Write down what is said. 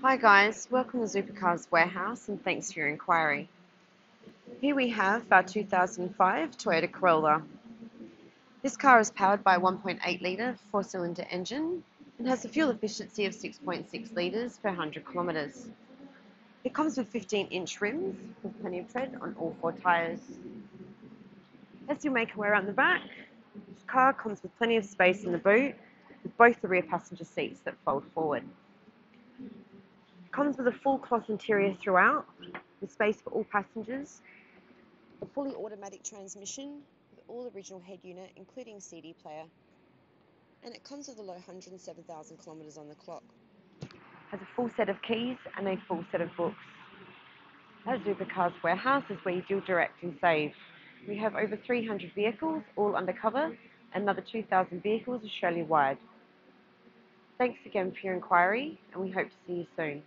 Hi guys, welcome to Zoopercars Warehouse and thanks for your inquiry. Here we have our 2005 Toyota Corolla. This car is powered by a 1.8 litre four cylinder engine and has a fuel efficiency of 6.6 litres per 100 kilometres. It comes with 15 inch rims with plenty of tread on all four tyres. As you make your way around the back, this car comes with plenty of space in the boot with both the rear passenger seats that fold forward. Comes with a full cloth interior throughout, with space for all passengers, a fully automatic transmission with all original head unit, including CD player, and it comes with a low 107,000 kilometres on the clock. Has a full set of keys and a full set of books. At Zoopercars Warehouse is where you deal direct and save. We have over 300 vehicles, all undercover, another 2,000 vehicles Australia wide. Thanks again for your inquiry, and we hope to see you soon.